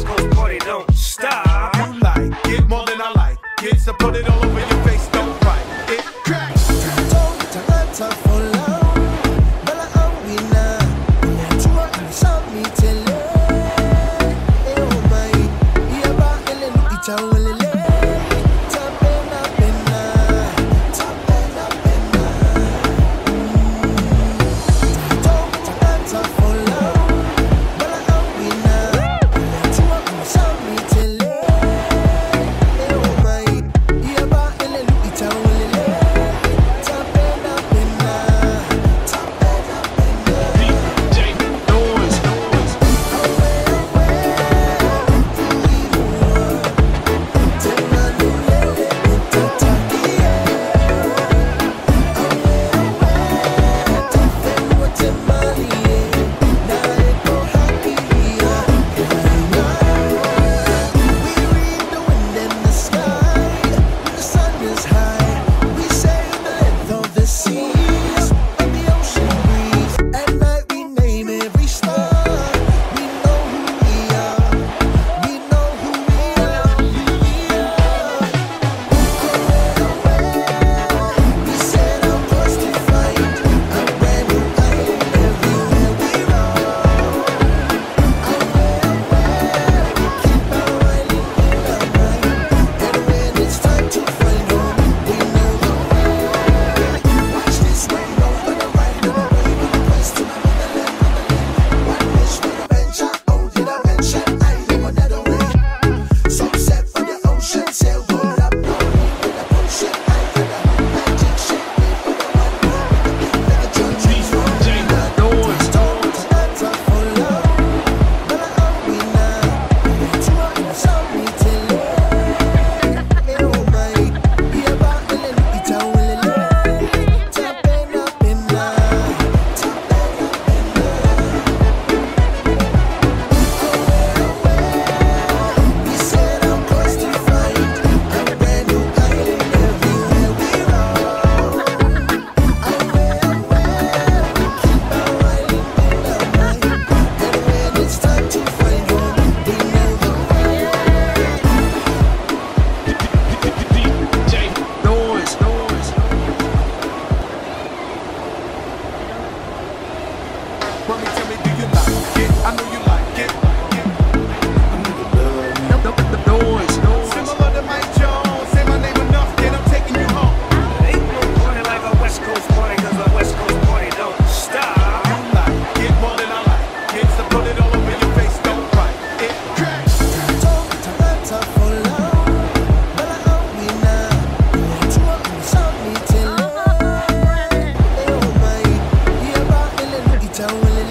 disco party don't stop. You like it more than I like it, so put it will it